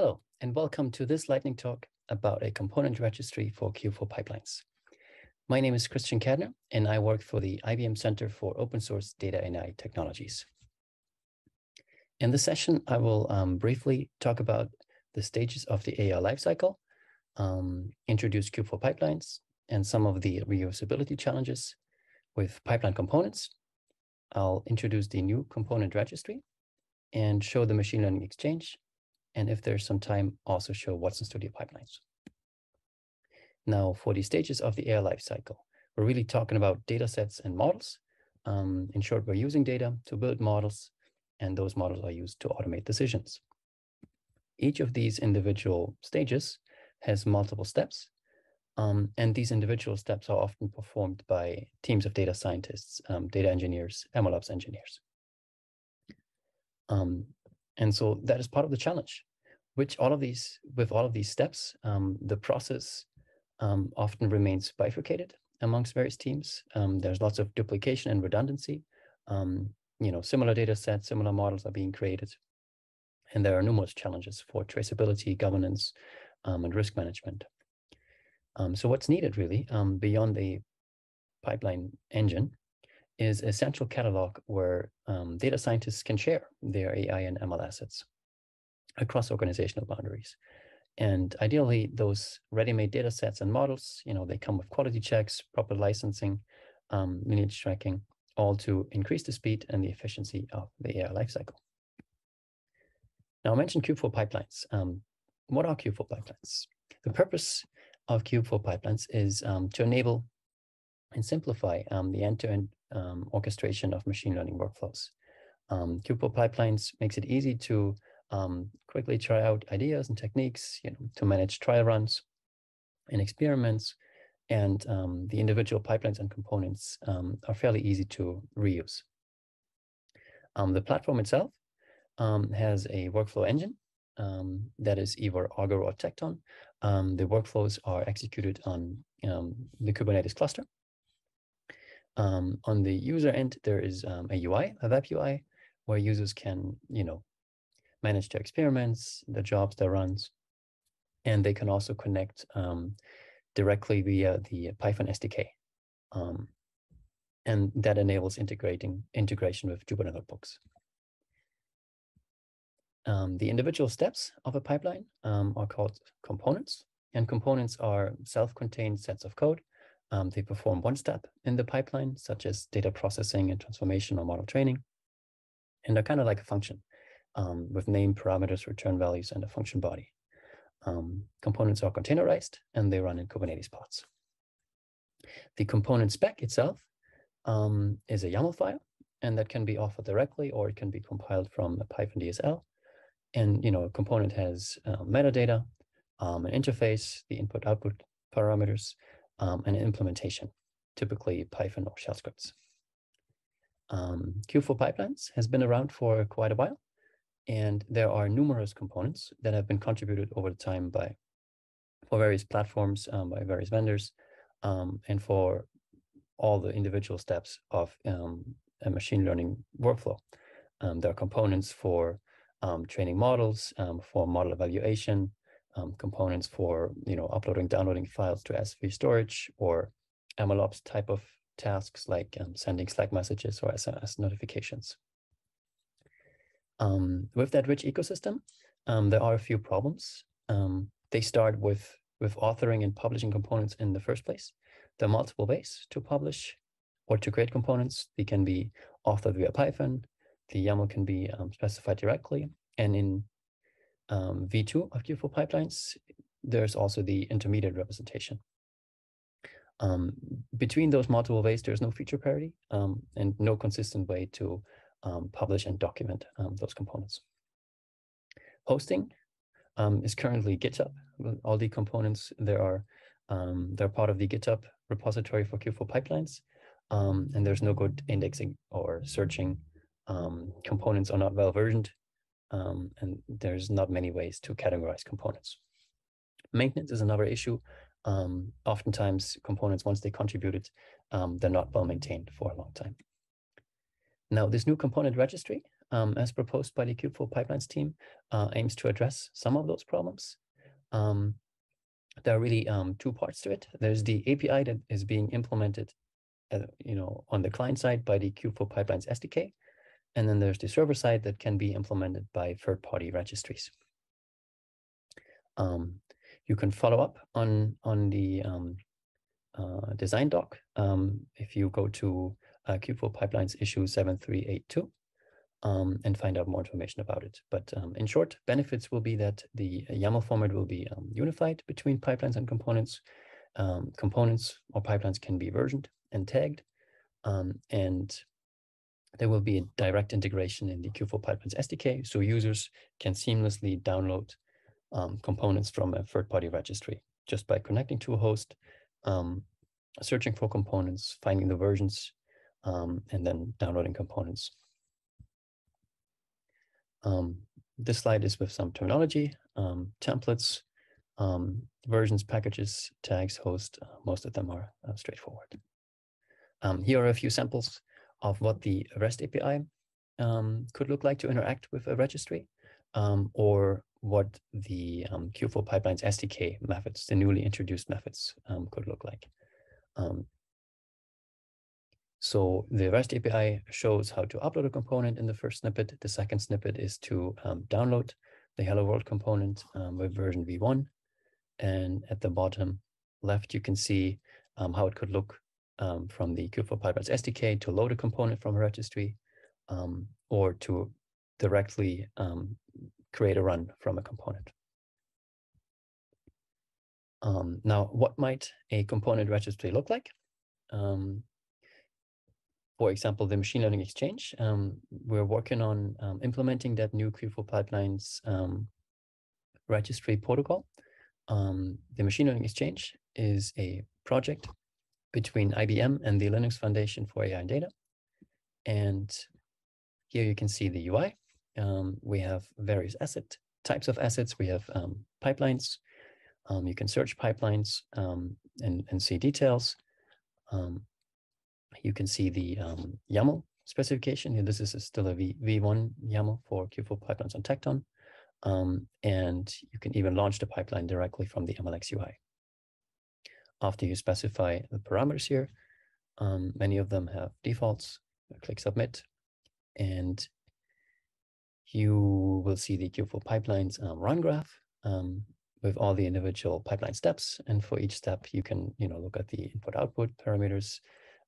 Hello, and welcome to this lightning talk about a component registry for Kubeflow pipelines. My name is Christian Kadner, and I work for the IBM Center for Open Source Data and AI Technologies. In this session, I will um, briefly talk about the stages of the AI lifecycle, um, introduce Kubeflow pipelines, and some of the reusability challenges with pipeline components. I'll introduce the new component registry and show the machine learning exchange and if there's some time, also show Watson Studio pipelines. Now, for the stages of the AI lifecycle, we're really talking about data sets and models. Um, in short, we're using data to build models, and those models are used to automate decisions. Each of these individual stages has multiple steps, um, and these individual steps are often performed by teams of data scientists, um, data engineers, MLOps engineers. Um, and so that is part of the challenge which all of these, with all of these steps, um, the process um, often remains bifurcated amongst various teams. Um, there's lots of duplication and redundancy. Um, you know, similar data sets, similar models are being created. And there are numerous challenges for traceability, governance, um, and risk management. Um, so what's needed really beyond the pipeline engine is a central catalog where data scientists can share their AI and ML assets across organizational boundaries. And ideally, those ready-made data sets and models, you know, they come with quality checks, proper licensing, um, lineage tracking, all to increase the speed and the efficiency of the AI lifecycle. Now, I mentioned Kubeflow pipelines. Um, what are Kubeflow pipelines? The purpose of Kubeflow pipelines is um, to enable and simplify um, the end-to-end -end, um, orchestration of machine learning workflows. Um, pipelines makes it easy to um, quickly try out ideas and techniques you know, to manage trial runs and experiments. And um, the individual pipelines and components um, are fairly easy to reuse. Um, the platform itself um, has a workflow engine um, that is either Argo or Tekton. the workflows are executed on the Kubernetes cluster. On the user end, there is a UI, a web UI, where users can, you know, manage their experiments, the jobs they runs, and they can also connect um, directly via the Python SDK. Um, and that enables integrating integration with Jupyter Notebooks. Um, the individual steps of a pipeline um, are called components, and components are self-contained sets of code. Um, they perform one step in the pipeline, such as data processing and transformation or model training, and they're kind of like a function um, with name, parameters, return values, and a function body. Um, components are containerized and they run in Kubernetes pods. The component spec itself um, is a YAML file, and that can be offered directly or it can be compiled from a Python DSL. And you know, a component has uh, metadata, um, an interface, the input-output parameters, um, and an implementation, typically Python or shell scripts. Um, Kubeflow pipelines has been around for quite a while. And there are numerous components that have been contributed over the time by for various platforms, um, by various vendors, um, and for all the individual steps of um, a machine learning workflow. Um, there are components for training models, for model evaluation, components for you know uploading, downloading files to S3 storage, or MLOps type of tasks like sending Slack messages or SMS notifications. Um, with that rich ecosystem, um, there are a few problems. Um, they start with, with authoring and publishing components in the first place. There are multiple ways to publish or to create components. They can be authored via Python. The YAML can be um, specified directly. And in um, V2 of Kubeflow pipelines, there's also the intermediate representation. Um, between those multiple ways, there's no feature parity um, and no consistent way to um, publish and document um, those components. Hosting um, is currently GitHub. All the components there are they're part of the GitHub repository for Kubeflow pipelines, and there's no good indexing or searching. Components are not well versioned, and there's not many ways to categorize components. Maintenance is another issue. oftentimes, components once they contributed, they're not well maintained for a long time. Now, this new component registry um, as proposed by the Kubeflow Pipelines team, uh, aims to address some of those problems. Um, there are really um, two parts to it. There's the API that is being implemented, uh, you know, on the client side by the Kubeflow Pipelines SDK, and then there's the server side that can be implemented by third-party registries. Um, you can follow up on on the um, uh, design doc um, if you go to uh, Kubeflow Pipelines issue 7382 um, and find out more information about it. But um, in short, benefits will be that the YAML format will be um, unified between pipelines and components. Components or pipelines can be versioned and tagged, and there will be a direct integration in the Kubeflow Pipelines SDK, so users can seamlessly download um, components from a third-party registry just by connecting to a host, searching for components, finding the versions, and then downloading components. Um, this slide is with some terminology, um, templates, um, versions, packages, tags, host. Uh, most of them are uh, straightforward. Um, here are a few samples of what the REST API um, could look like to interact with a registry, um, or what the um, Kubeflow Pipelines SDK methods, the newly introduced methods, could look like. So the REST API shows how to upload a component in the first snippet. The second snippet is to um, download the Hello World component um, with version v1. And at the bottom left, you can see um, how it could look um, from the Kubeflow Pipelines SDK to load a component from a registry um, or to directly um, create a run from a component. now, what might a component registry look like? Um, for example, the machine learning exchange. Um, we're working on um, implementing that new Kubeflow pipelines um, registry protocol. Um, the machine learning exchange is a project between IBM and the Linux Foundation for AI and Data. And here you can see the UI. Um, we have various asset types of assets. We have um, pipelines. you can search pipelines and, and see details. Um, you can see the um, YAML specification. Here, this is still a v, V1 YAML for Kubeflow pipelines on Tekton. Um, and you can even launch the pipeline directly from the MLX UI. After you specify the parameters here, um, many of them have defaults. Click Submit, and you will see the Kubeflow pipelines um, run graph um, with all the individual pipeline steps. And for each step, you can you know look at the input-output parameters,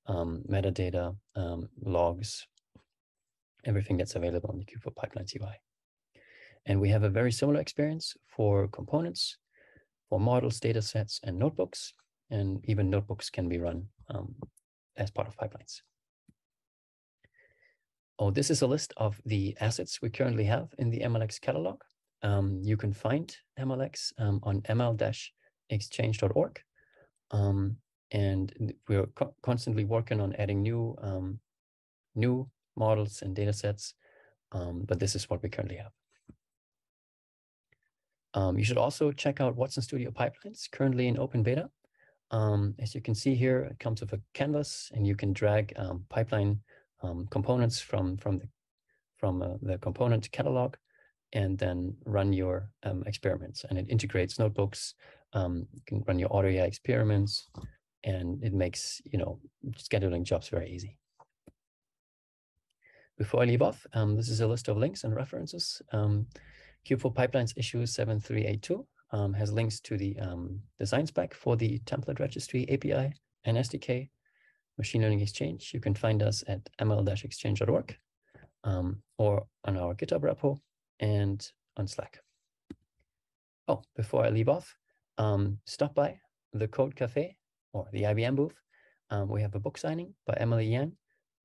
um, metadata, um, logs, everything that's available on the Kubeflow Pipelines UI. And we have a very similar experience for components, for models, data sets, and notebooks. And even notebooks can be run um, as part of pipelines. Oh, this is a list of the assets we currently have in the MLX catalog. Um, you can find MLX um, on ml-exchange.org. Um, and we're co constantly working on adding new um, new models and data sets, um, but this is what we currently have. Um, you should also check out Watson Studio Pipelines, currently in open beta. Um, as you can see here, it comes with a canvas, and you can drag um, pipeline um, components from from the from uh, the component catalog, and then run your experiments. And it integrates notebooks. you can run your AutoAI experiments, and it makes you know scheduling jobs very easy. Before I leave off, um, this is a list of links and references. Um, Kubeflow Pipelines issue 7382 um, has links to the um, design spec for the template registry API and SDK machine learning exchange. You can find us at ml-exchange.org um, or on our GitHub repo and on Slack. Oh, before I leave off, um, stop by the Code Cafe or the IBM booth, um, we have a book signing by Emily Yan,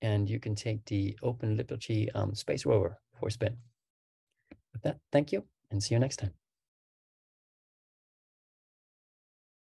and you can take the Open Liberty um, Space Rover for a spin. With that, thank you and see you next time.